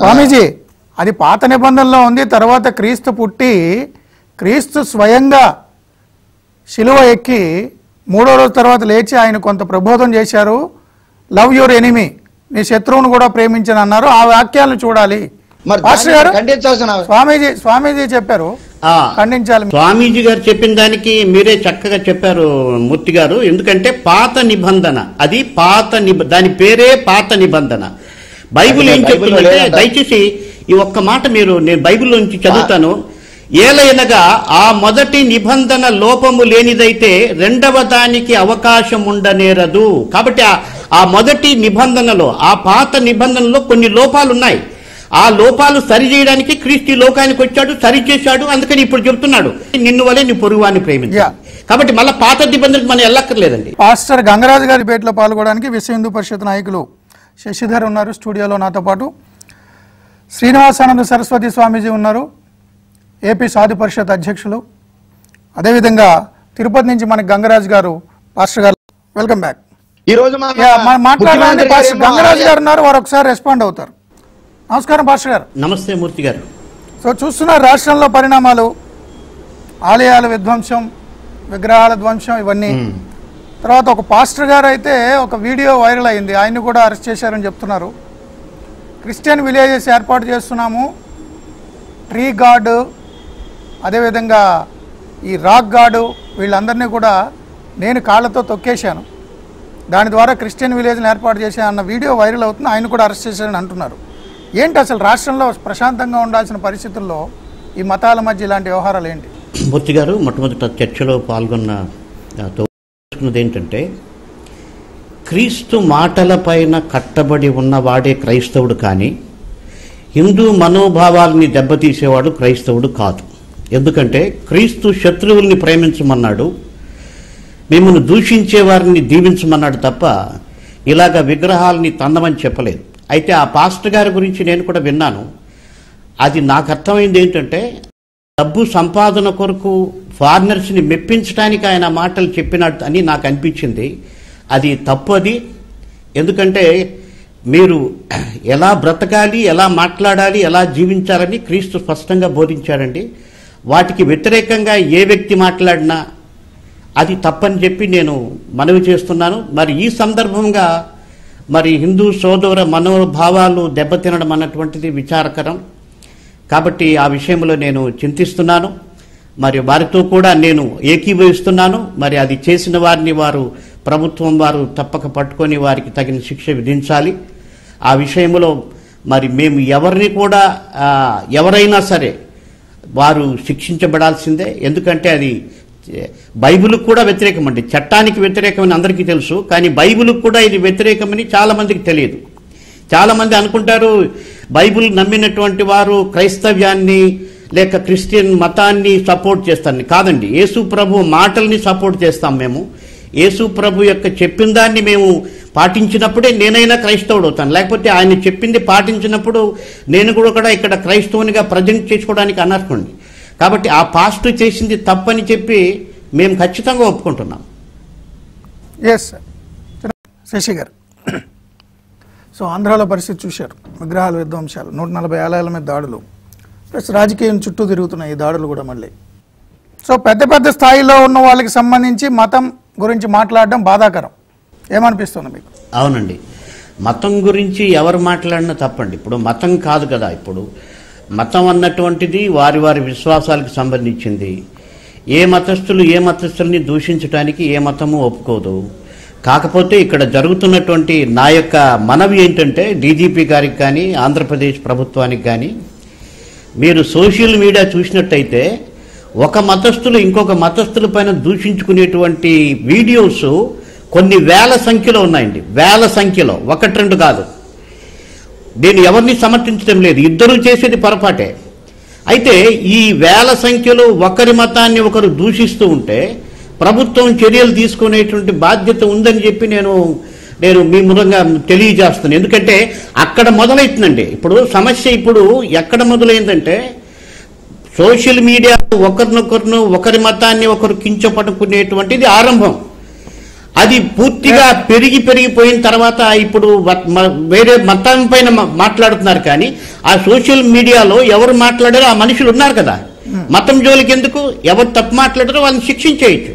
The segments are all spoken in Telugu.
స్వామీజీ అది పాత నిబంధనలో ఉంది తర్వాత క్రీస్తు పుట్టి క్రీస్తు స్వయంగా శిలువ ఎక్కి మూడో రోజు తర్వాత లేచి ఆయన కొంత ప్రబోధం చేశారు. లవ్ యువర్ ఎనిమి నీ శత్రువును కూడా ప్రేమించని అన్నారు. ఆ వాక్యాలను చూడాలి. స్వామీజీ స్వామీజీ చెప్పారు. ఖండించాలి. స్వామీజీ గారు చెప్పిన దానికి మీరే చక్కగా చెప్పారు మూర్తి గారు. ఎందుకంటే పాత నిబంధన అది పాత నిబ దాని పేరే పాత నిబంధన. బైబిల్ ఏం చెప్తుందంటే. దయచేసి ఈ ఒక్క మాట మీరు నేను బైబిల్ నుంచి చదువుతాను. ఏలైనగా ఆ మొదటి నిబంధన లోపము లేనిదైతే రెండవ దానికి అవకాశం ఉండనేరదు. కాబట్టి ఆ- మొదటి నిబంధనలో ఆ పాత నిబంధనలో కొన్ని లోపాలు ఉన్నాయి ఆ లోపాలు సరి చేయడానికి క్రీస్తు లోకానికి వచ్చాడు సరి చేశాడు అందుకని ఇప్పుడు చెప్తున్నాడు. నిన్ను వలే నీ పొరుగువాన్ని ప్రేమించు. కాబట్టి మళ్ళీ పాత నిబంధనకు మనం వెళ్ళక్కర్లేదండి. పాస్టర్ గంగరాజు గారి భేటీలో పాల్గొనడానికి విశ్వ హిందూ పరిషత్ నాయకులు శశిధర్ ఉన్నారు స్టూడియోలో నాతో పాటు. శ్రీనివాసానంద సరస్వతి స్వామీజీ ఉన్నారు ఏపీ సాధు పరిషత్ అధ్యక్షులు. అదేవిధంగా తిరుపతి నుంచి మనకి గంగరాజు గారు పాస్టర్ గారు వెల్కమ్ బ్యాక్. ఈ రోజు గంగరాజు గారు ఉన్నారు వారు ఒకసారి రెస్పాండ్ అవుతారు. నమస్కారం పాస్టర్ గారు. నమస్తే మూర్తి గారు. సో చూస్తున్నారు రాష్ట్రంలో పరిణామాలు ఆలయాల విధ్వంసం విగ్రహాల ధ్వంసం ఇవన్నీ తర్వాత ఒక పాస్టర్ గారు అయితే ఒక వీడియో వైరల్ అయింది. ఆయన్ని కూడా అరెస్ట్ చేశారని చెప్తున్నారు. క్రిస్టియన్ విలేజెస్ ఏర్పాటు చేస్తున్నాము. ట్రీ గార్డు అదేవిధంగా ఈ రాక్ గార్డు వీళ్ళందరినీ కూడా నేను కాళ్ళతో తొక్కేశాను. దాని ద్వారా క్రిస్టియన్ విలేజ్ని ఏర్పాటు చేశాను అన్న వీడియో వైరల్ అవుతుంది ఆయన కూడా అరెస్ట్ చేశారని అంటున్నారు. ఏంటి అసలు రాష్ట్రంలో ప్రశాంతంగా ఉండాల్సిన పరిస్థితుల్లో ఈ మతాల మధ్య ఇలాంటి వ్యవహారాలు ఏంటి? మూర్తి గారు మొట్టమొదట చర్చలో పాల్గొన్న ఆ, ఏంటంటే క్రీస్తు మాటలపైన కట్టబడి ఉన్నవాడే క్రైస్తవుడు కానీ హిందూ మనోభావాల్ని దెబ్బతీసేవాడు క్రైస్తవుడు కాదు. ఎందుకంటే క్రీస్తు శత్రువుల్ని ప్రేమించమన్నాడు మిమ్మల్ని దూషించే వారిని దీవించమన్నాడు తప్ప ఇలాగ విగ్రహాలని తందమని చెప్పలేదు. అయితే ఆ పాస్టర్ గారి గురించి నేను కూడా విన్నాను. అది నాకు అర్థమైంది ఏంటంటే డబ్బు సంపాదన కొరకు ఫారినర్స్ని మెప్పించడానికి ఆయన మాటలు చెప్పినట్టు అని నాకు అనిపించింది. అది తప్పు అది ఎందుకంటే మీరు ఎలా బ్రతకాలి ఎలా మాట్లాడాలి ఎలా జీవించాలని క్రీస్తు స్పష్టంగా బోధించారండి వాటికి వ్యతిరేకంగా ఏ వ్యక్తి మాట్లాడినా అది తప్పని చెప్పి నేను మనవి చేస్తున్నాను. మరి ఈ సందర్భంగా మరి హిందూ సోదర మనోభావాలు దెబ్బతినడం అన్నటువంటిది విచారకరం. కాబట్టి ఆ విషయంలో నేను చింతిస్తున్నాను. మరి వారితో కూడా నేను ఏకీభవిస్తున్నాను. మరి అది చేసిన వారిని వారు ప్రభుత్వం వారు తప్పక పట్టుకొని వారికి తగిన శిక్ష విధించాలి. ఆ విషయంలో మరి మేము ఎవరిని కూడా ఎవరైనా సరే వారు శిక్షించబడాల్సిందే. ఎందుకంటే అది బైబిల్కి కూడా వ్యతిరేకమండి చట్టానికి వ్యతిరేకమని అందరికీ తెలుసు. కానీ బైబిల్కి కూడా ఇది వ్యతిరేకమని చాలా మందికి తెలియదు. చాలామంది అనుకుంటారు బైబిల్ నమ్మినటువంటి వారు క్రైస్తవ్యాన్ని లేక క్రిస్టియన్ మతాన్ని సపోర్ట్ చేస్తారని. కాదండి యేసు ప్రభు మాటల్ని సపోర్ట్ చేస్తాం మేము. యేసు ప్రభు యొక్క చెప్పిన దాన్ని మేము పాటించినప్పుడే నేనైనా క్రైస్తవుడు అవుతాను లేకపోతే ఆయన చెప్పింది పాటించినప్పుడు నేను కూడా కూడా ఇక్కడ క్రైస్తవునిగా ప్రజెంట్ చేసుకోవడానికి అనర్హండి కాబట్టి ఆ పాస్ట్ చేసింది తప్పని చెప్పి మేము ఖచ్చితంగా ఒప్పుకుంటున్నాం. ఎస్ శశి గారు. సో ఆంధ్రాలో పరిస్థితి చూశారు. విగ్రహాల విధ్వంసాలు నూట నలభై ఆలయాల మీద దాడులు. ప్లస్ రాజకీయం చుట్టూ తిరుగుతున్నాయి ఈ దాడులు కూడా మళ్ళీ. సో పెద్ద పెద్ద స్థాయిలో ఉన్న వాళ్ళకి సంబంధించి మతం గురించి మాట్లాడడం బాధాకరం. ఏమనిపిస్తుంది మీకు? అవునండి. మతం గురించి ఎవరు మాట్లాడినా తప్పండి. ఇప్పుడు మతం కాదు కదా ఇప్పుడు. మతం అన్నటువంటిది వారి వారి విశ్వాసాలకు సంబంధించింది. ఏ మతస్థులు ఏ మతస్థుల్ని దూషించడానికి ఏ మతము ఒప్పుకోదు. కాకపోతే ఇక్కడ జరుగుతున్నటువంటి నా యొక్క మనవి ఏంటంటే డీజీపీ గారికి కానీ ఆంధ్రప్రదేశ్ ప్రభుత్వానికి కానీ మీరు సోషల్ మీడియా చూసినట్టయితే ఒక మతస్థులు ఇంకొక మతస్థుల పైన దూషించుకునేటువంటి వీడియోస్ కొన్ని వేల సంఖ్యలో ఉన్నాయండి. వేల సంఖ్యలో. ఒకటి రెండు కాదు. నేను ఎవరిని సమర్థించడం లేదు. ఇద్దరు చేసేది పొరపాటే. అయితే ఈ వేల సంఖ్యలో ఒకరి మతాన్ని ఒకరు దూషిస్తూ ఉంటే ప్రభుత్వం చర్యలు తీసుకునేటువంటి బాధ్యత ఉందని చెప్పి నేను నేను మీ మూలంగా తెలియజేస్తున్నాను. ఎందుకంటే అక్కడ మొదలవుతుందండి ఇప్పుడు సమస్య ఇప్పుడు ఎక్కడ మొదలైందంటే సోషల్ మీడియా ఒకరినొకరును ఒకరి మతాన్ని ఒకరు కించపడుకునేటువంటిది ఆరంభం. అది పూర్తిగా పెరిగి పెరిగిపోయిన తర్వాత ఇప్పుడు వేరే మతం పైన మాట్లాడుతున్నారు కానీ ఆ సోషల్ మీడియాలో ఎవరు మాట్లాడారో ఆ మనుషులు ఉన్నారు కదా. మతం జోలికి ఎందుకు ఎవరు తప్పు మాట్లాడారో వాళ్ళని శిక్షించేయచ్చు.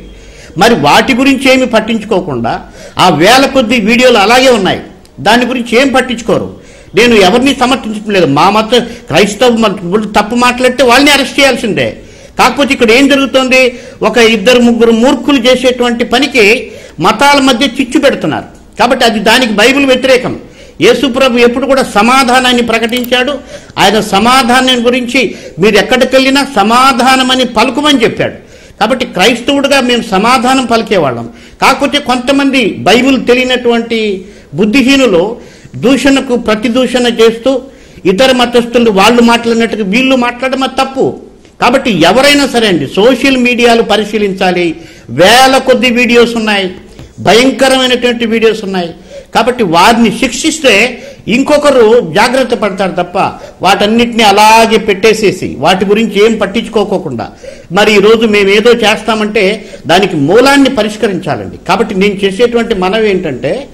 మరి వాటి గురించి ఏమి పట్టించుకోకుండా ఆ వేల కొద్ది వీడియోలు అలాగే ఉన్నాయి. దాని గురించి ఏం పట్టించుకోరు. నేను ఎవరిని సమర్థించడం లేదు. మా మత క్రైస్తవ తప్పు మాట్లాడితే వాళ్ళని అరెస్ట్ చేయాల్సిందే. కాకపోతే ఇక్కడ ఏం జరుగుతుంది? ఒక ఇద్దరు ముగ్గురు మూర్ఖులు చేసేటువంటి పనికి మతాల మధ్య చిచ్చు పెడుతున్నారు. కాబట్టి అది దానికి బైబిల్ వ్యతిరేకం. యేసుప్రభు ఎప్పుడు కూడా సమాధానాన్ని ప్రకటించాడు. ఆయన సమాధానం గురించి మీరు ఎక్కడికి వెళ్ళినా సమాధానమని పలుకుమని చెప్పాడు. కాబట్టి క్రైస్తవుడిగా మేము సమాధానం పలికేవాళ్ళం. కాకపోతే కొంతమంది బైబిల్ తెలియనటువంటి బుద్ధిహీనులు దూషణకు ప్రతిదూషణ చేస్తూ ఇతర మతస్థులు వాళ్ళు మాట్లాడినట్టుగా వీళ్ళు మాట్లాడడం తప్పు. కాబట్టి ఎవరైనా సరే అండి సోషల్ మీడియాలు పరిశీలించాలి. వేల కొద్ది వీడియోస్ ఉన్నాయి. భయంకరమైనటువంటి వీడియోస్ ఉన్నాయి. కాబట్టి వారిని శిక్షిస్తే ఇంకొకరు జాగ్రత్త పడతారు తప్ప వాటన్నిటిని అలాగే పెట్టేసేసి వాటి గురించి ఏం పట్టించుకోకోకుండా. మరి ఈరోజు మేము ఏదో చేస్తామంటే దానికి మూలాన్ని పరిష్కరించాలండి. కాబట్టి నేను చేసేటువంటి మనవి ఏంటంటే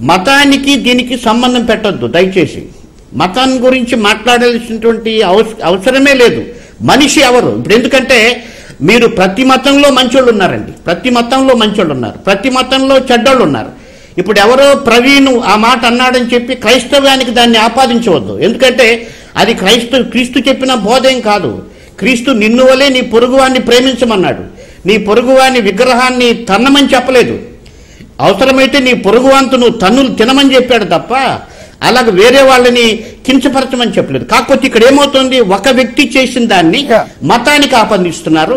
మతానికి దీనికి సంబంధం పెట్టొద్దు దయచేసి. మతాన్ని గురించి మాట్లాడాల్సినటువంటి అవస- అవసరమే లేదు. మనిషి ఎవరు? ఇప్పుడు ఎందుకంటే మీరు ప్రతి మతంలో మంచోళ్ళు ఉన్నారండి ప్రతి మతంలో మంచోళ్ళు ఉన్నారు ప్రతి మతంలో చెడ్డోళ్ళు ఉన్నారు ఇప్పుడు ఎవరో ప్రవీణ్ ఆ మాట అన్నాడని చెప్పి క్రైస్తవ్యానికి దాన్ని ఆపాదించవద్దు. ఎందుకంటే అది క్రైస్తవ క్రీస్తు చెప్పిన బోధేం కాదు. క్రీస్తు నిన్ను వలే నీ పొరుగువాన్ని ప్రేమించమన్నాడు. నీ పొరుగువాని విగ్రహాన్ని తన్నమని చెప్పలేదు. అవసరమైతే నీ పొరుగువాంతు నువ్వు తన్నులు తినమని చెప్పాడు తప్ప అలాగ వేరే వాళ్ళని కించపరచమని చెప్పలేదు. కాకపోతే ఇక్కడ ఏమవుతుంది? ఒక వ్యక్తి చేసిన దాన్ని. మతానికి ఆపదిస్తున్నారు.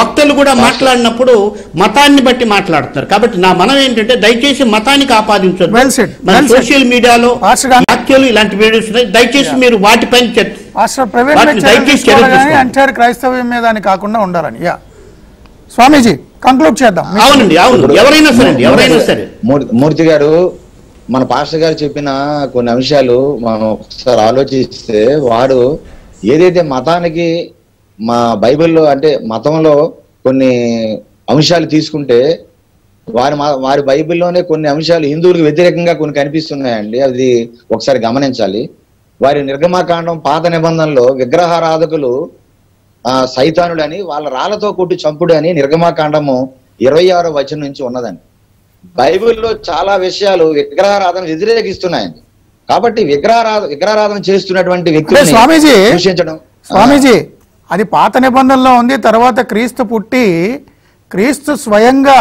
వక్తలు కూడా మాట్లాడినప్పుడు మతాన్ని బట్టి మాట్లాడుతున్నారు. కాబట్టి నా మనం ఏంటంటే దయచేసి మతానికి said. మన. సోషల్ మీడియాలో వ్యాఖ్యలు ఇలాంటి వీడియోస్ ఉన్నాయి. దయచేసి మీరు వాటిపైన చర్చ కానీ తీసుకోండి. ఎంటైర్ క్రైస్తవ్యం మీద అని కాకుండా ఉండాలని. యా స్వామీజీ కంక్లూడ్ చేద్దాం. అవునండి అవును. ఎవరైనా సరే అండి ఎవరైనా సరే. మూర్తి గారు మన పాస్టర్ గారు చెప్పిన కొన్ని అంశాలు మనం ఒకసారి ఆలోచిస్తే వాడు ఏదైతే మతానికి మా బైబిల్లో అంటే మతంలో కొన్ని అంశాలు తీసుకుంటే వారి వారి బైబిల్లోనే కొన్ని అంశాలు హిందువులకు వ్యతిరేకంగా కొన్ని కనిపిస్తున్నాయండి. అది ఒకసారి గమనించాలి. వారి నిర్గమాకాండం పాత నిబంధనలో విగ్రహారాధకులు సైతానుడని వాళ్ళ రాళ్ళతో కొట్టి చంపుడు అని నిర్గమాకాండము ఇరవై ఆరో వచనం నుంచి ఉన్నదండి. బైబిల్లో చాలా విషయాలు విగ్రహారాధన వ్యతిరేకిస్తున్నాయండి. కాబట్టి విగ్రహారాధ విగ్రహారాధన చేస్తున్నటువంటి వ్యక్తులు స్వామీజీ దూషించడం స్వామీజీ అది పాత నిబంధనలో ఉంది తర్వాత క్రీస్తు పుట్టి క్రీస్తు స్వయంగా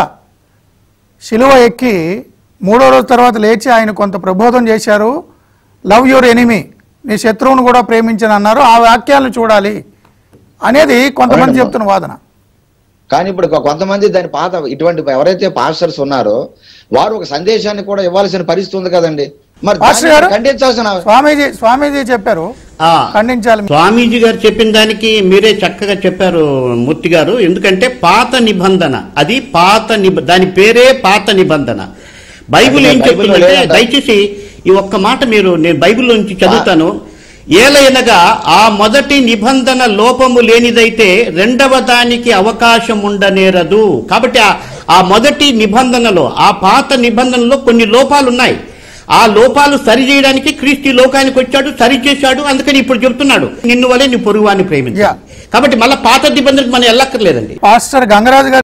శిలువ ఎక్కి మూడో రోజు తర్వాత లేచి ఆయన కొంత ప్రబోధం చేశారు. లవ్ యువర్ ఎనిమి నీ శత్రువును కూడా ప్రేమించని అన్నారు ఆ వాక్యాలను చూడాలి అనేది కొంతమంది. చెప్తున్న వాదన. కానీ ఇప్పుడు కొంతమంది దాని పాత ఇటువంటి ఎవరైతే పాస్టర్స్ ఉన్నారో వారు ఒక సందేశాన్ని కూడా ఇవ్వాల్సిన పరిస్థితి ఉంది కదండి. మరి పాస్టర్ దాన్ని గారు ఖండించాల్సిన స్వామీజీ స్వామీజీ చెప్పారు. ఆ, ఖండించాలి. స్వామీజీ గారు చెప్పిన దానికి మీరే చక్కగా చెప్పారు మూర్తి గారు. ఎందుకంటే పాత నిబంధన అది పాత నిబ దాని పేరే పాత నిబంధన. బైబిల్ ఏం చెప్తుందంటే. దయచేసి ఈ ఒక్క మాట మీరు నేను బైబిల్ నుంచి చదువుతాను. ఏలైనగా ఆ మొదటి నిబంధన లోపము లేనిదైతే రెండవ దానికి అవకాశం ఉండనేరదు కాబట్టి ఆ- మొదటి నిబంధనలో ఆ పాత నిబంధనలో కొన్ని లోపాలు ఉన్నాయి ఆ లోపాలు సరి చేయడానికి క్రీస్తు లోకానికి వచ్చాడు సరి చేశాడు అందుకని ఇప్పుడు చెప్తున్నాడు. నిన్ను వలే నీ పొరుగువాన్ని Yeah. కాబట్టి మళ్ళీ పాత నిబంధనకు మనం వెళ్ళక్కర్లేదండి. పాస్టర్ గంగరాజు గారు